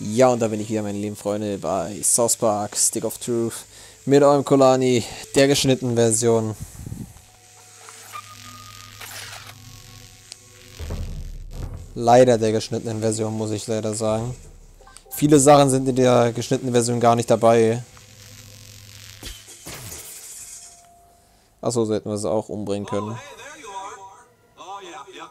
Ja, und da bin ich wieder, meine lieben Freunde, bei South Park Stick of Truth mit eurem Kolani, der geschnittenen Version. Leider der geschnittenen Version, muss ich leider sagen. Viele Sachen sind in der geschnittenen Version gar nicht dabei. Achso, so hätten wir sie auch umbringen können.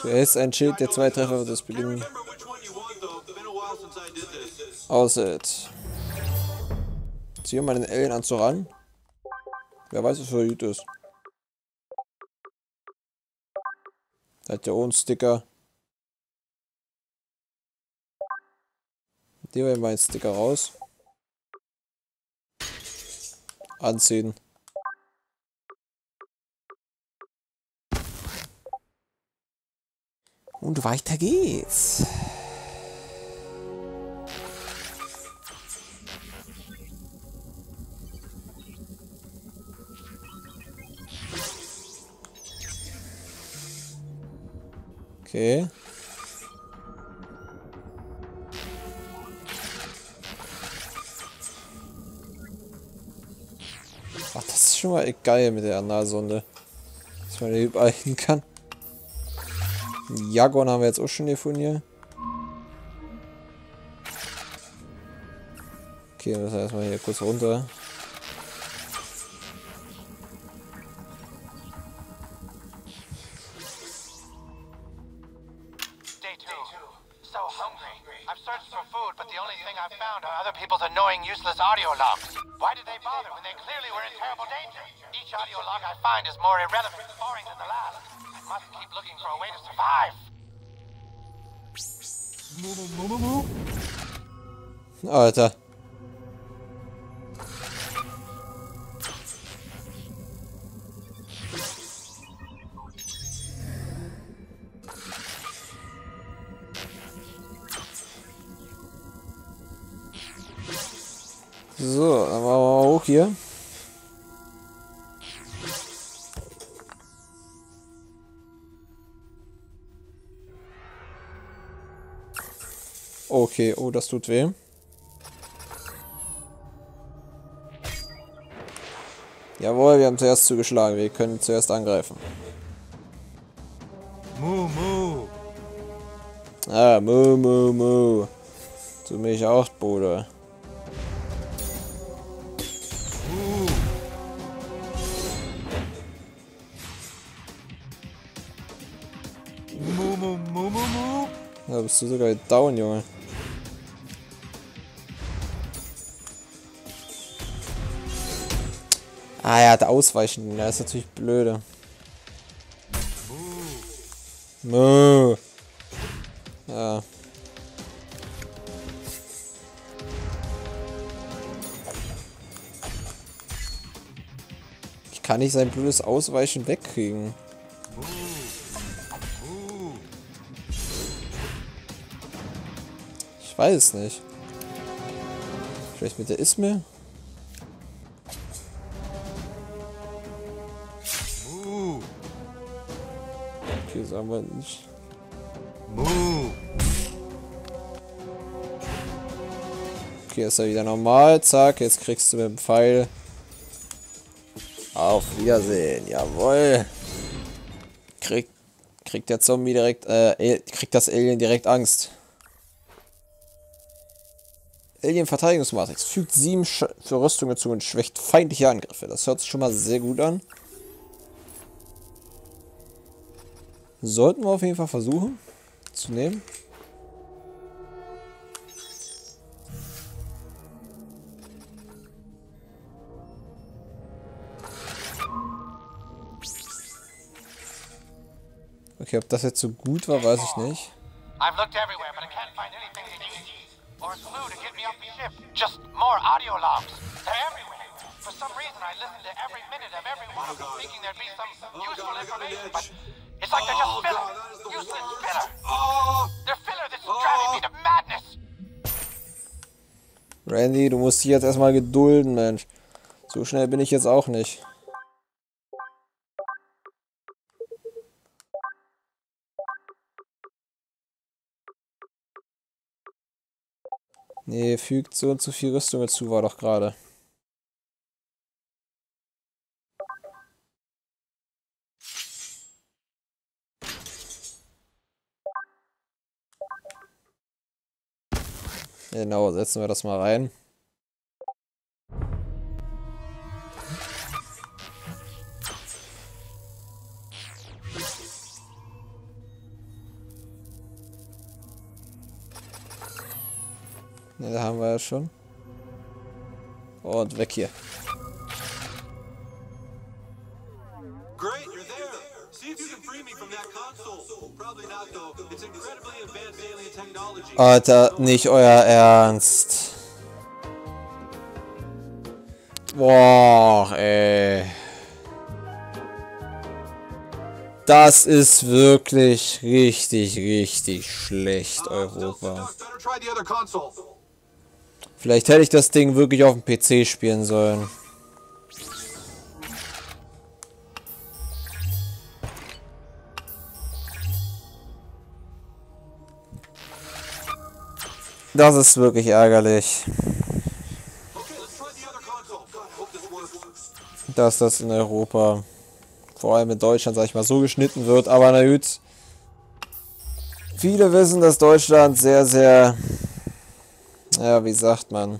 Du erhältst ein Schild, der zwei Treffer wird das Beginn aussieht. Zieh mal den Alienanzug an. Wer weiß, was für gut ist. Da hat ja auch einen Sticker. Nehmen wir mal einen Sticker raus. Anziehen. Und weiter geht's. Okay. Ach, das ist schon mal geil mit der Analsonde. Dass man überall hin kann. Jaguar haben wir jetzt auch schon gefunden hier. Okay, wir müssen erstmal hier kurz runter. Each audio log I find is more irrelevant and boring than the last. Must keep looking for a way to survive. Alter. So, dann machen wir hier. Okay, oh, das tut weh. Jawohl, wir haben zuerst zugeschlagen. Wir können zuerst angreifen. Mu, mu. Ah, mu, mu, mu. Du mich auch, Bruder. Mu, mu, mu, mu, mu. Da bist du sogar down, Junge. Ah, er hat ausweichen. Das ist natürlich blöde. Mu. Ja. Ich kann nicht sein blödes Ausweichen wegkriegen. Ich weiß es nicht. Vielleicht mit der Isme? Nicht. mu. Okay, ist er wieder normal. Zack, jetzt kriegst du mit dem Pfeil. Auf Wiedersehen, jawohl. Krieg, kriegt der Zombie direkt, äh, kriegt das Alien direkt Angst. Alien Verteidigungsmatrix fügt 7 Sch für Rüstungen zu und schwächt feindliche Angriffe. Das hört sich schon mal sehr gut an. Sollten wir auf jeden Fall versuchen zu nehmen. Okay, ob das jetzt so gut war, weiß ich nicht. I've looked everywhere, but I can't find anything to use. or a clue to get me off the ship. Just more audio logs. They're everywhere. For some reason, I listened to every minute of every one of them, thinking there'd be some useful information, but it's like they're just filler. Useless filler. They're filler. This is driving me to madness. Randy, du musst dich jetzt erstmal gedulden, Mensch. So schnell bin ich jetzt auch nicht. Nee, fügt so und zu viel Rüstung dazu, war doch gerade. Genau, setzen wir das mal rein. Ne, da haben wir ja schon. Und weg hier. Alter, nicht euer Ernst. Boah, ey. Das ist wirklich richtig, richtig schlecht, Uh, Europa. Vielleicht hätte ich das Ding wirklich auf dem PC spielen sollen. Das ist wirklich ärgerlich, dass das in Europa, vor allem in Deutschland, sag ich mal, so geschnitten wird. Aber na gut. Viele wissen, dass Deutschland sehr, sehr, ja, wie sagt man,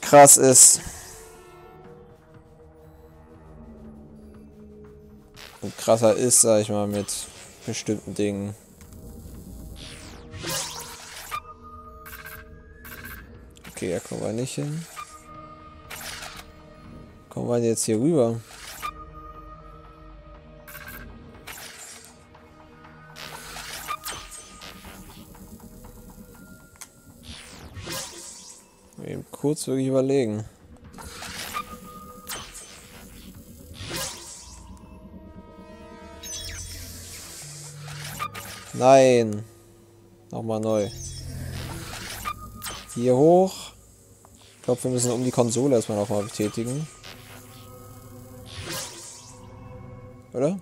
krass ist. Und krasser ist, sag ich mal, mit bestimmten Dingen. Okay, da kommen wir nicht hin. Kommen wir jetzt hier rüber? Eben kurz wirklich überlegen. Nein. Nochmal neu. Hier hoch. Ich glaube, wir müssen um die Konsole erstmal nochmal betätigen. Oder?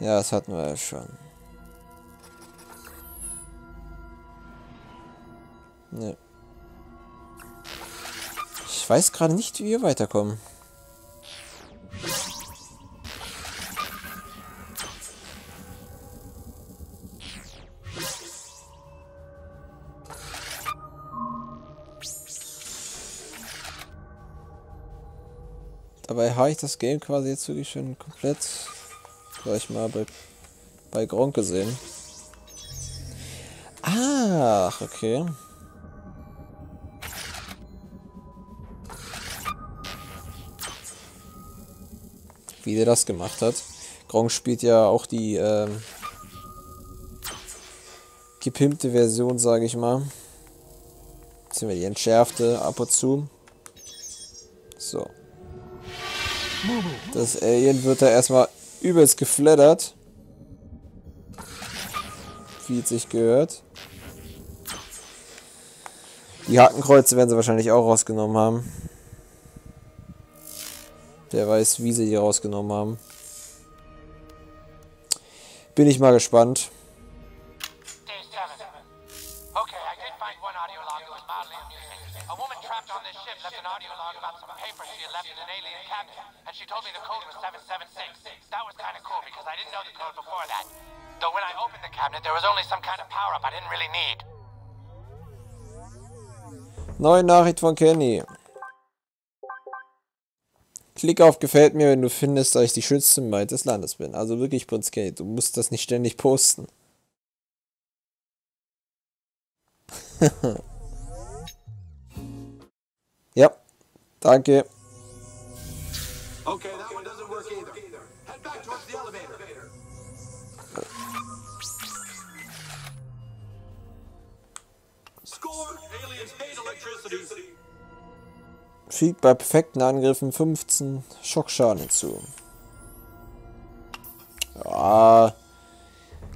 Ja, das hatten wir ja schon. Ne. Ich weiß gerade nicht, wie wir weiterkommen. Dabei habe ich das Game quasi jetzt wirklich schon komplett, sag mal, bei, bei Gronk gesehen. Ach, okay. Wie der das gemacht hat. Gronk spielt ja auch die ähm, gepimpte Version, sage ich mal. Beziehungsweise die entschärfte ab und zu. So. Das Alien wird da erstmal übelst geflattert. Wie es sich gehört. Die Hakenkreuze werden sie wahrscheinlich auch rausgenommen haben. Wer weiß, wie sie die rausgenommen haben. Bin ich mal gespannt. Day seven. Okay, I did find one audio log that was mildly amusing. A woman trapped on this ship left an audio log about some papers she had left in an alien cabinet, and she told me the code was 776. That was kind of cool because I didn't know the code before that. Though when I opened the cabinet, there was only some kind of power up I didn't really need. Neue Nachricht von Kenny. Klick auf Gefällt mir, wenn du findest, dass ich die schönste Maid des Landes bin. Also wirklich, Kenny, du musst das nicht ständig posten. ja, danke. Okay, that one doesn't work either. Head back towards the elevator. Score! Aliens hate electricity. Fügt bei perfekten Angriffen 15 Schockschaden hinzu. Ja,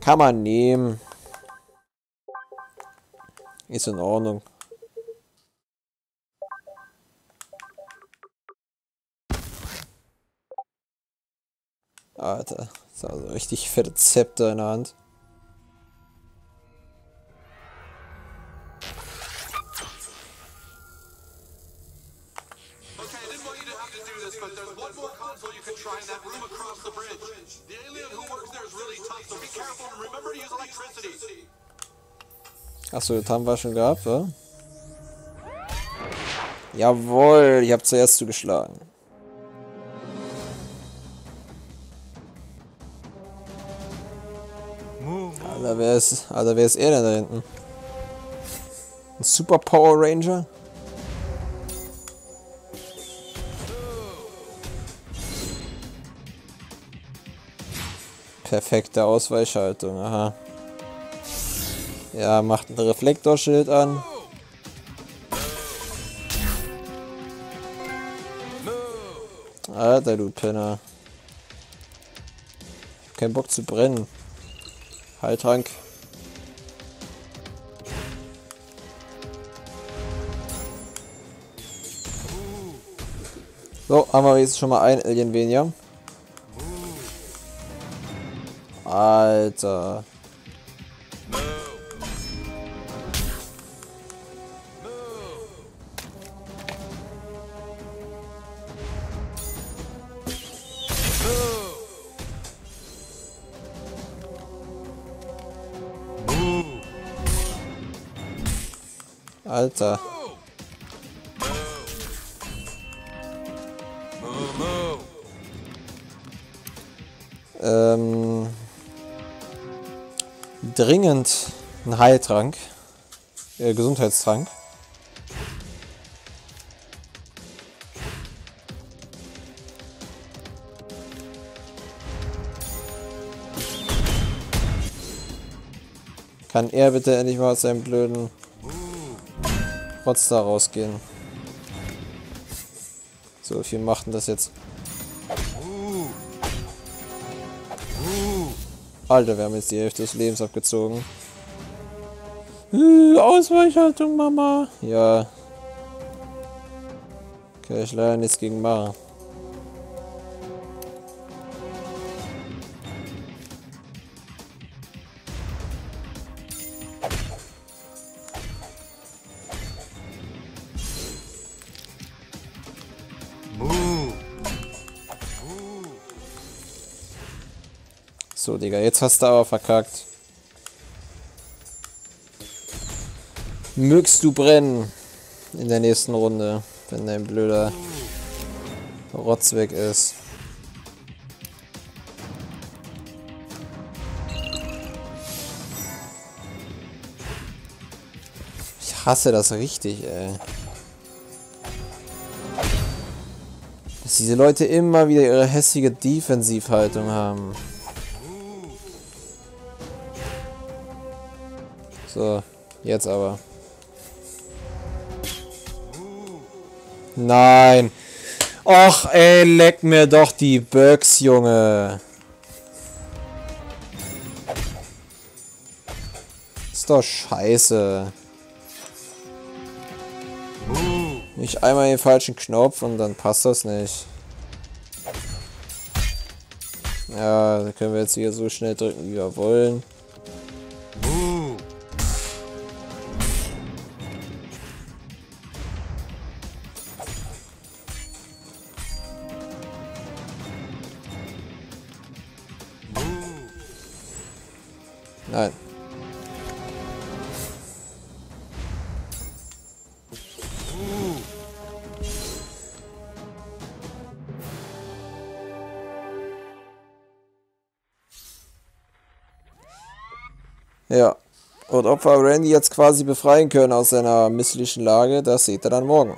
kann man nehmen. Ist in Ordnung. Alter, ist also richtig fette Zepter in der Hand. But there's one more console you can try in that room across the bridge. The alien who works there is really tough, so be careful and remember to use electricity. Achso, das haben wir schon gehabt, wa? Jawohl, ich habe zuerst zugeschlagen. Alter, wer ist, Alter, wer ist er denn da hinten? Ein Super Power Ranger? Perfekte Ausweichhaltung, aha. Ja, macht ein Reflektorschild an. Alter, du Penner. Keinen Bock zu brennen. Heiltrank. So, haben wir jetzt schon mal ein Alien weniger. Alter. Alter. Ähm, dringend ein Heiltrank. Äh, Gesundheitstrank. Kann er bitte endlich mal aus seinem blöden Rotz da rausgehen? So viel macht denn das jetzt? Alter, wir haben jetzt die Hälfte des Lebens abgezogen. Äh, Ausweichhaltung, Mama. Ja. Kann ich leider nichts gegen machen. So, Digga, jetzt hast du aber verkackt. Mögst du brennen in der nächsten Runde, wenn dein blöder Rotz weg ist. Ich hasse das richtig, ey. Dass diese Leute immer wieder ihre hässliche Defensivhaltung haben. So, jetzt aber. Nein. Och, ey, leck mir doch die Böcks, Junge. Ist doch scheiße. Nicht einmal den falschen Knopf und dann passt das nicht. Ja, können wir jetzt hier so schnell drücken, wie wir wollen. Nein. Ja. Und ob wir Randy jetzt quasi befreien können aus seiner misslichen Lage, das seht ihr dann morgen.